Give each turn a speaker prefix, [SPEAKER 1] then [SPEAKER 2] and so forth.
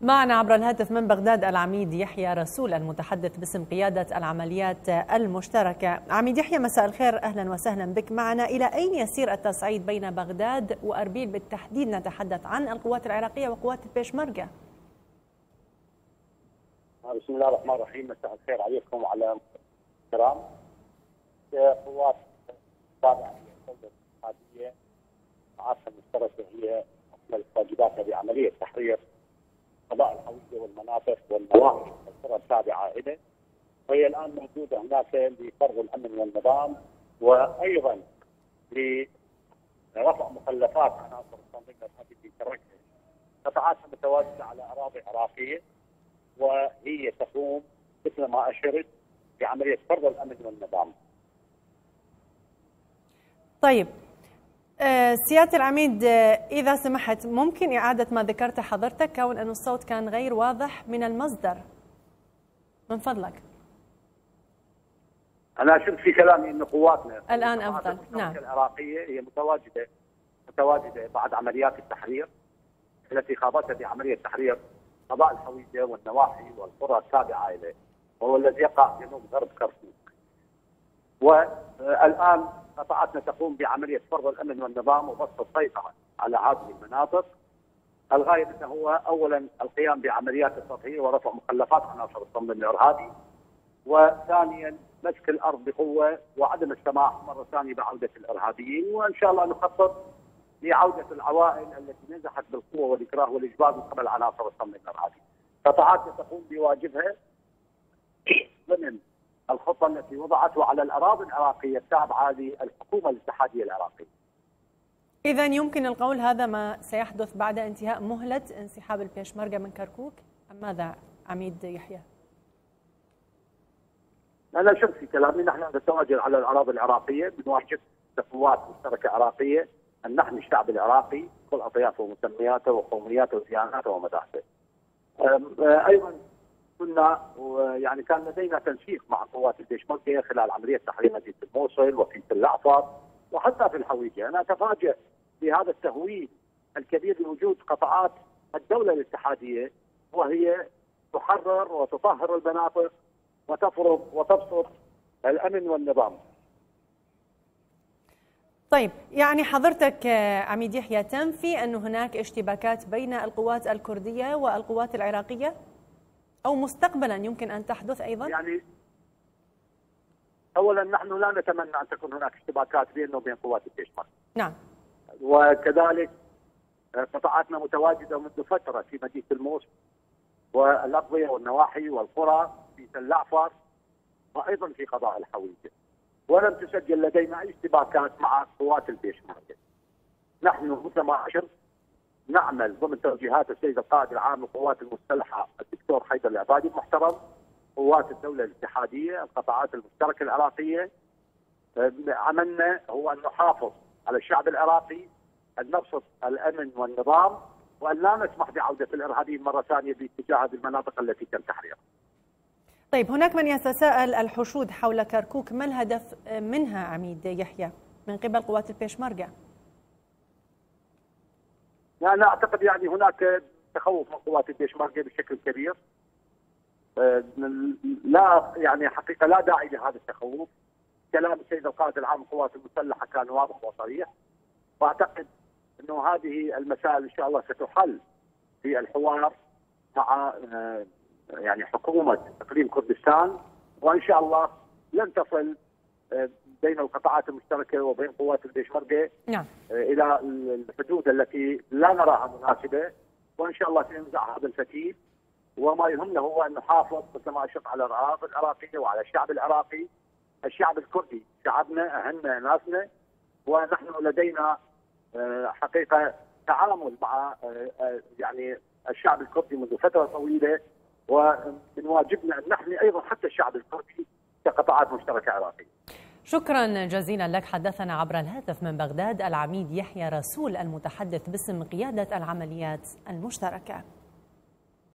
[SPEAKER 1] معنا عبر الهاتف من بغداد العميد يحيى رسول المتحدث باسم قيادة العمليات المشتركة. عميد يحيى مساء الخير. أهلا وسهلا بك معنا. إلى أين يسير التصعيد بين بغداد وأربيل؟ بالتحديد نتحدث عن القوات العراقية وقوات البيشمركة
[SPEAKER 2] بسم الله الرحمن الرحيم. مساء الخير عليكم وعلى الكرام. قوات الطابعة الاتحادية العاصمة المشتركة هي واجباتها بعملية تحرير قضاء الهويه والمناطق والنواحي القرى التابعة اليه وهي الآن موجودة هناك لفرض الأمن والنظام وأيضا لرفع مخلفات عناصر التنظيم الارهابي في تركه قطاعاتها متواجده على أراضي عراقية وهي تقوم مثل ما أشرت بعملية فرض الأمن والنظام.
[SPEAKER 1] طيب سيادة العميد آه، إذا سمحت ممكن إعادة ما ذكرته حضرتك كون أن الصوت كان غير واضح من المصدر. من فضلك.
[SPEAKER 2] أنا أشرت في كلامي أن قواتنا
[SPEAKER 1] الآن أفضل.
[SPEAKER 2] نعم. العراقية هي متواجدة متواجدة بعد عمليات التحرير التي خاضتها بعملية تحرير قضاء الحويجة والنواحي والقرى التابعة إليه وهو الذي يقع جنوب غرب كركوك والآن قطاعاتنا تقوم بعملية فرض الأمن والنظام وبسط السيطرة على هذه المناطق. الغاية منه هو اولا القيام بعمليات التطهير ورفع مخلفات عناصر التنظيم الإرهابي. وثانيا مسك الأرض بقوة وعدم السماح مرة ثانية بعودة الإرهابيين وإن شاء الله نخطط لعودة العوائل التي نزحت بالقوة والإكراه والإجبار من قبل عناصر التنظيم الإرهابي. قطاعاتنا تقوم بواجبها ضمن الخطة التي وضعته على الأراضي العراقية التابعه للحكومه الاتحادية العراقية.
[SPEAKER 1] إذا يمكن القول هذا ما سيحدث بعد انتهاء مهلة انسحاب البيشمركة من كركوك أم ماذا عميد يحيى؟
[SPEAKER 2] أنا شوف في كلامي نحن نتواجد على الأراضي العراقية بنواجه قوات مشتركة عراقية أن نحمي الشعب العراقي كل أطيافه ومسمياته وقومياته ودياناته ومذاهبه. أيضا كنا يعني كان لدينا تنسيق مع قوات البيشمركه خلال عملية تحرير مدينة الموصل وفي العفر وحتى في الحويجة، أنا اتفاجئ بهذا التهويل الكبير لوجود قطاعات الدولة الاتحادية وهي تحرر وتطهر المناطق وتفرض وتبسط الأمن والنظام.
[SPEAKER 1] طيب يعني حضرتك عميد يحيى تنفي أن هناك اشتباكات بين القوات الكردية والقوات العراقية؟ أو مستقبلا يمكن أن تحدث أيضا؟
[SPEAKER 2] يعني أولا نحن لا نتمنى أن تكون هناك اشتباكات بيننا وبين قوات الجيش
[SPEAKER 1] نعم.
[SPEAKER 2] وكذلك قطاعاتنا متواجدة منذ فترة في مدينة الموس والأقضية والنواحي والقرى في تل أعفر وأيضا في قضاء الحويجة. ولم تسجل لدينا أي اشتباكات مع قوات الجيش نحن مثل ما أشرت نعمل ضمن توجيهات السيد القائد العام للقوات المسلحه الدكتور حيدر العبادي المحترم قوات الدولة الاتحادية القطاعات المشتركة العراقية عملنا هو أن نحافظ على الشعب العراقي أن نبسط الأمن والنظام وأن لا نسمح بعودة الإرهابيين مرة ثانية باتجاه المناطق التي تم تحريرها.
[SPEAKER 1] طيب هناك من يتساءل الحشود حول كركوك ما الهدف منها عميد يحيى من قبل قوات البيشمركة؟
[SPEAKER 2] يعني أعتقد يعني هناك تخوف من قوات البيشمركه بشكل كبير. آه، لا يعني حقيقة لا داعي لهذا التخوف. كلام السيد القائد العام للقوات المسلحة كان واضح وصريح. وأعتقد إنه هذه المسائل إن شاء الله ستحل في الحوار مع آه، يعني حكومة إقليم كردستان. وإن شاء الله لن تصل آه، بين القطاعات المشتركة وبين قوات البيشمركة
[SPEAKER 1] نعم.
[SPEAKER 2] إلى الحدود التي لا نراها مناسبة. وإن شاء الله سينزع هذا الفتيل وما يهمنا هو أن نحافظ مثل ما اشرت على الأراضي العراقية وعلى الشعب العراقي. الشعب الكردي شعبنا أهلنا ناسنا. ونحن لدينا آه، حقيقة تعامل مع آه، يعني الشعب الكردي منذ فترة طويلة. ومن واجبنا أن نحمي أيضا حتى الشعب الكردي كقطاعات مشتركة عراقية.
[SPEAKER 1] شكرا جزيلا لك. حدثنا عبر الهاتف من بغداد العميد يحيى رسول المتحدث باسم قيادة العمليات المشتركة.